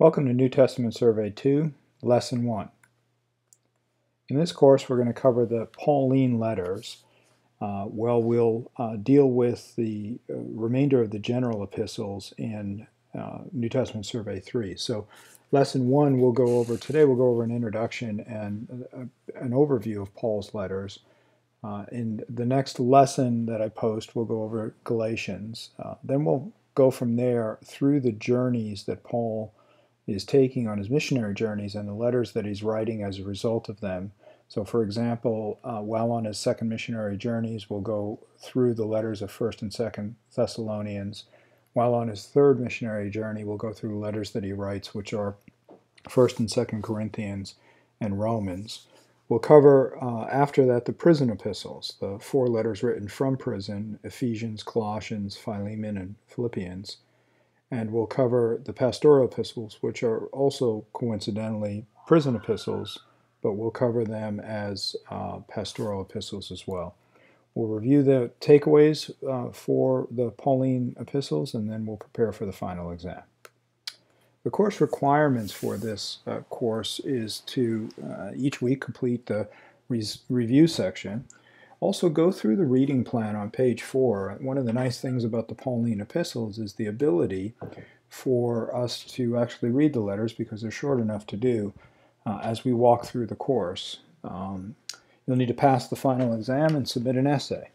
Welcome to New Testament Survey 2, Lesson 1. In this course, we're going to cover the Pauline letters. Uh, well, we'll uh, deal with the uh, remainder of the general epistles in uh, New Testament Survey 3. So, Lesson 1 we'll go over today, we'll go over an introduction and uh, an overview of Paul's letters. Uh, in the next lesson that I post, we'll go over Galatians. then we'll go from there through the journeys that Paul is taking on his missionary journeys and the letters that he's writing as a result of them. So, for example, uh, while on his second missionary journeys, we'll go through the letters of 1st and 2nd Thessalonians. While on his third missionary journey, we'll go through letters that he writes, which are 1st and 2nd Corinthians and Romans. We'll cover uh, after that the prison epistles, the four letters written from prison Ephesians, Colossians, Philemon, and Philippians and we'll cover the pastoral epistles, which are also coincidentally prison epistles, but we'll cover them as uh, pastoral epistles as well. We'll review the takeaways uh, for the Pauline epistles, and then we'll prepare for the final exam. The course requirements for this uh, course is to uh, each week complete the review section, also, go through the reading plan on page four. One of the nice things about the Pauline epistles is the ability for us to actually read the letters because they're short enough to do uh, as we walk through the course. Um, you'll need to pass the final exam and submit an essay.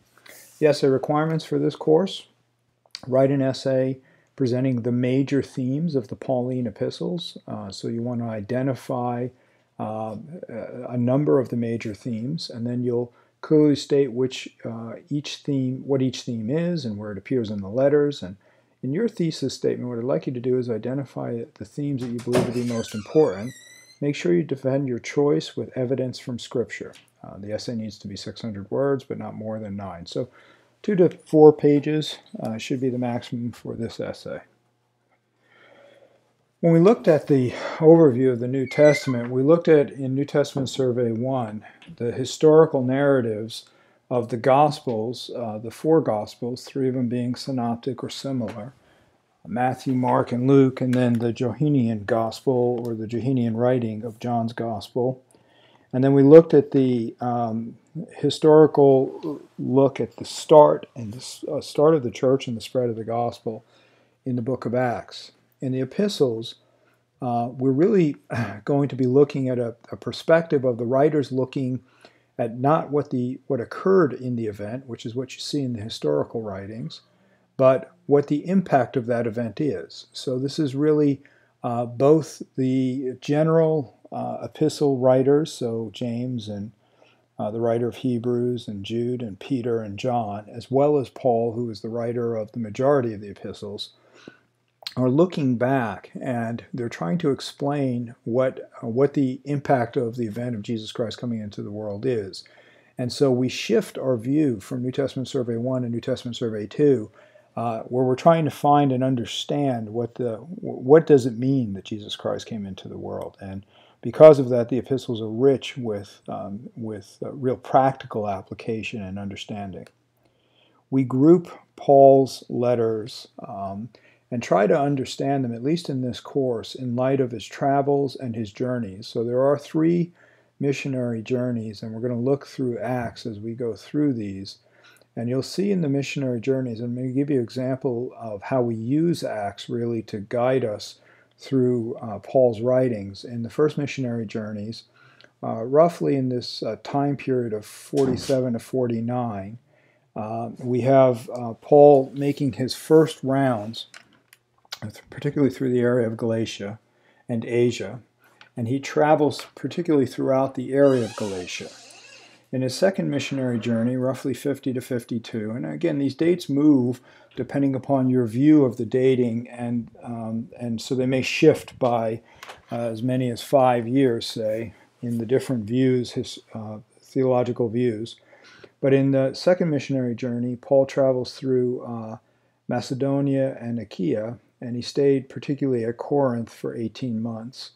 The essay requirements for this course write an essay presenting the major themes of the Pauline epistles. Uh, so you want to identify uh, a number of the major themes, and then you'll clearly state which uh, each theme, what each theme is and where it appears in the letters. And in your thesis statement, what I'd like you to do is identify the themes that you believe to be most important. Make sure you defend your choice with evidence from Scripture. Uh, the essay needs to be 600 words, but not more than nine. So two to four pages uh, should be the maximum for this essay. When we looked at the overview of the New Testament, we looked at in New Testament Survey 1 the historical narratives of the Gospels, uh, the four Gospels, three of them being synoptic or similar Matthew, Mark, and Luke, and then the Johannine Gospel or the Johannine writing of John's Gospel. And then we looked at the um, historical look at the start and the uh, start of the church and the spread of the gospel in the book of Acts in the epistles, uh, we're really going to be looking at a, a, perspective of the writers looking at not what the what occurred in the event, which is what you see in the historical writings, but what the impact of that event is. So this is really uh, both the general uh, epistle writers, so James and uh, the writer of Hebrews and Jude and Peter and John, as well as Paul, who is the writer of the majority of the epistles are looking back and they're trying to explain what uh, what the impact of the event of Jesus Christ coming into the world is. And so we shift our view from New Testament Survey 1 and New Testament Survey 2, uh, where we're trying to find and understand what the what does it mean that Jesus Christ came into the world. And because of that, the epistles are rich with um, with uh, real practical application and understanding. We group Paul's letters um, and try to understand them, at least in this course, in light of his travels and his journeys. So there are three missionary journeys, and we're going to look through Acts as we go through these. And you'll see in the missionary journeys, and I'm going to give you an example of how we use Acts really to guide us through uh, Paul's writings. In the first missionary journeys, uh, roughly in this uh, time period of 47 to 49, uh, we have uh, Paul making his first rounds particularly through the area of Galatia and Asia, and he travels particularly throughout the area of Galatia. In his second missionary journey, roughly 50 to 52, and again, these dates move depending upon your view of the dating, and, um, and so they may shift by uh, as many as five years, say, in the different views, his uh, theological views. But in the second missionary journey, Paul travels through uh, Macedonia and Achaia, and he stayed particularly at Corinth for 18 months.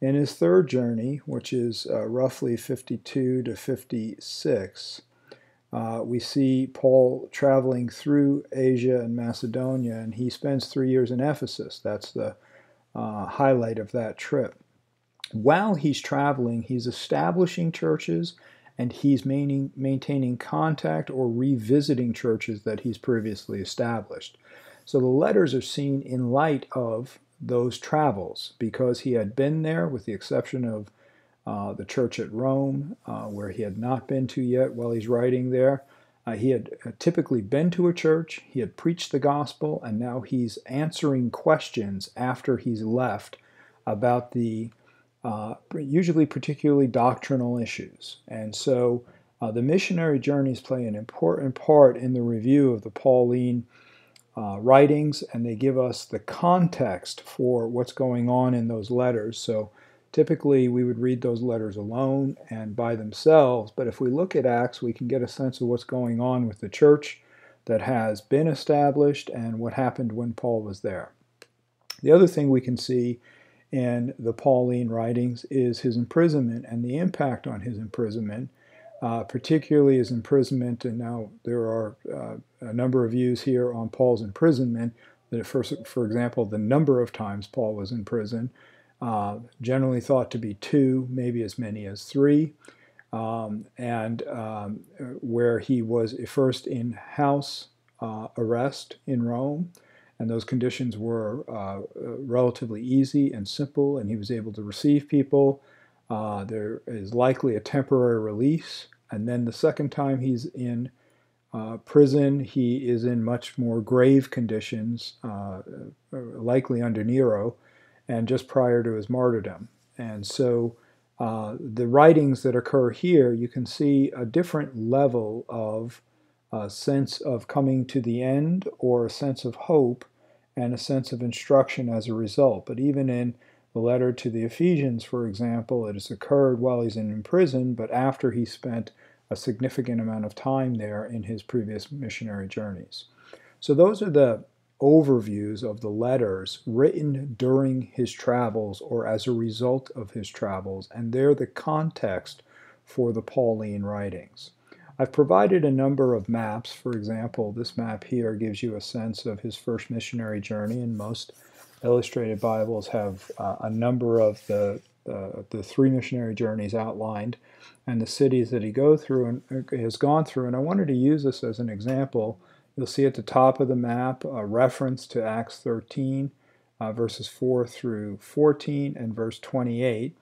In his third journey, which is uh, roughly 52 to 56, uh, we see Paul traveling through Asia and Macedonia, and he spends three years in Ephesus. That's the uh, highlight of that trip. While he's traveling, he's establishing churches and he's maintaining, maintaining contact or revisiting churches that he's previously established. So the letters are seen in light of those travels because he had been there, with the exception of uh, the church at Rome, uh, where he had not been to yet while he's writing there. Uh, he had uh, typically been to a church, he had preached the gospel, and now he's answering questions after he's left about the uh, usually particularly doctrinal issues. And so uh, the missionary journeys play an important part in the review of the Pauline uh, writings, and they give us the context for what's going on in those letters. So typically we would read those letters alone and by themselves, but if we look at Acts, we can get a sense of what's going on with the church that has been established and what happened when Paul was there. The other thing we can see in the Pauline writings is his imprisonment and the impact on his imprisonment, uh, particularly his imprisonment. And now there are uh, a number of views here on Paul's imprisonment. That for, for example, the number of times Paul was in prison, uh, generally thought to be two, maybe as many as three. Um, and um, where he was first in house uh, arrest in Rome, and those conditions were uh, relatively easy and simple, and he was able to receive people. Uh, there is likely a temporary release, and then the second time he's in uh, prison, he is in much more grave conditions, uh, uh, likely under Nero, and just prior to his martyrdom. And so uh, the writings that occur here, you can see a different level of a sense of coming to the end or a sense of hope and a sense of instruction as a result. But even in the letter to the Ephesians, for example, it has occurred while he's in prison, but after he spent a significant amount of time there in his previous missionary journeys. So those are the overviews of the letters written during his travels or as a result of his travels, and they're the context for the Pauline writings. I've provided a number of maps. For example, this map here gives you a sense of his first missionary journey, and most illustrated Bibles have uh, a number of the, uh, the three missionary journeys outlined and the cities that he go through and uh, has gone through. And I wanted to use this as an example. You'll see at the top of the map a reference to Acts 13, uh, verses 4 through 14, and verse 28.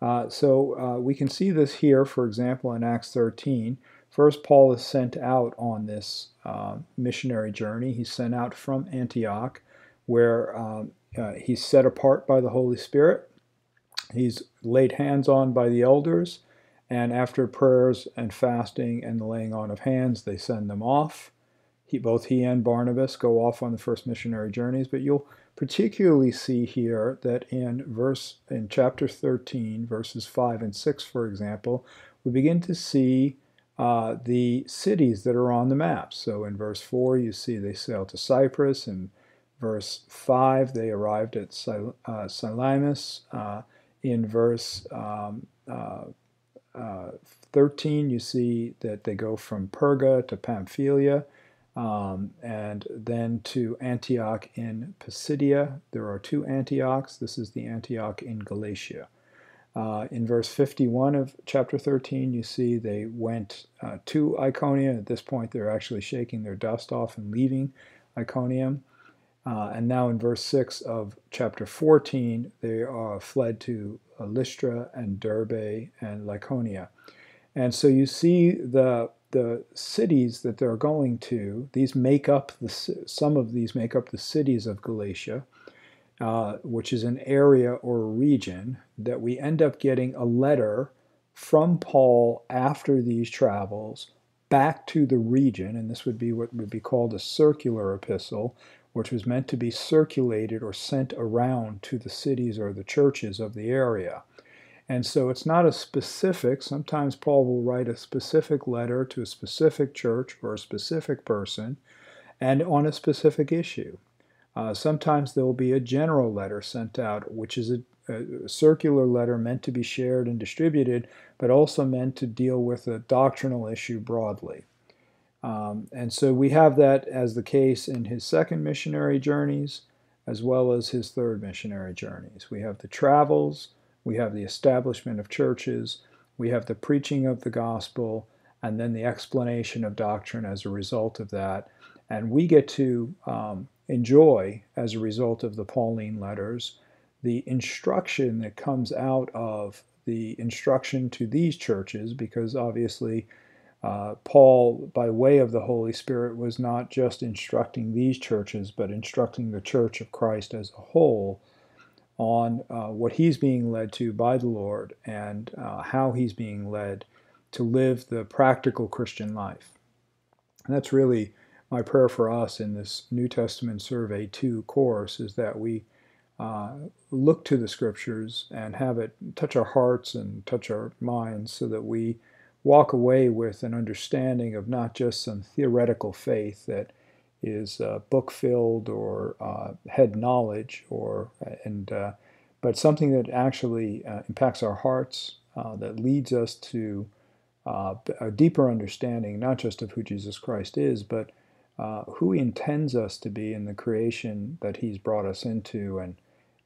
Uh, so uh, we can see this here, for example, in Acts 13. First, Paul is sent out on this uh, missionary journey. He's sent out from Antioch, where um, uh, he's set apart by the Holy Spirit. He's laid hands on by the elders, and after prayers and fasting and the laying on of hands, they send them off. He, both he and Barnabas go off on the first missionary journeys, but you'll particularly see here that in verse in chapter 13, verses 5 and 6, for example, we begin to see uh, the cities that are on the map. So in verse 4, you see they sail to Cyprus. In verse 5, they arrived at Sil- uh, Salamis. Uh, in verse um, uh, uh, 13, you see that they go from Perga to Pamphylia. Um, and then to Antioch in Pisidia. There are two Antiochs. This is the Antioch in Galatia. Uh, in verse 51 of chapter 13, you see they went uh, to Iconium. At this point, they're actually shaking their dust off and leaving Iconium. Uh, and now in verse 6 of chapter 14, they are fled to Lystra and Derbe and Lycaonia. And so you see the the cities that they're going to. These make up the some of these make up the cities of Galatia. Uh, which is an area or a region, that we end up getting a letter from Paul after these travels back to the region, and this would be what would be called a circular epistle, which was meant to be circulated or sent around to the cities or the churches of the area. And so it's not a specific, sometimes Paul will write a specific letter to a specific church or a specific person and on a specific issue. Uh, sometimes there will be a general letter sent out, which is a, a, circular letter meant to be shared and distributed, but also meant to deal with a doctrinal issue broadly. Um, and so we have that as the case in his second missionary journeys. as well as his third missionary journeys. We have the travels, we have the establishment of churches, we have the preaching of the gospel, and then the explanation of doctrine as a result of that. And we get to um, enjoy, as a result of the Pauline letters, the instruction that comes out of the instruction to these churches, because obviously uh, Paul, by way of the Holy Spirit, was not just instructing these churches, but instructing the church of Christ as a whole on uh, what he's being led to by the Lord and uh, how he's being led to live the practical Christian life. And that's really my prayer for us in this New Testament Survey 2 course is that we uh, look to the scriptures and have it touch our hearts and touch our minds so that we walk away with an understanding of not just some theoretical faith that is uh, book filled or uh, head knowledge or and uh, but something that actually uh, impacts our hearts uh, that leads us to uh, a deeper understanding not just of who Jesus Christ is but who he intends us to be in the creation that he's brought us into and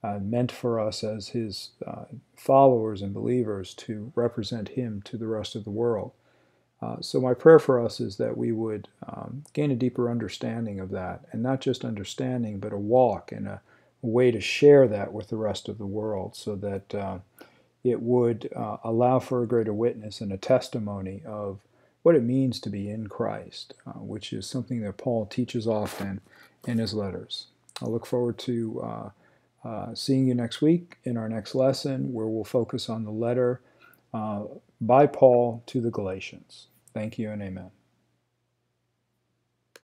meant for us as his followers and believers to represent him to the rest of the world. Uh, so my prayer for us is that we would um, gain a deeper understanding of that, and not just understanding, but a walk and a, a way to share that with the rest of the world, so that uh, it would uh, allow for a greater witness and a testimony of what it means to be in Christ, uh, which is something that Paul teaches often in his letters. I look forward to uh, uh, seeing you next week in our next lesson, where we'll focus on the letter by Paul to the Galatians. Thank you and amen.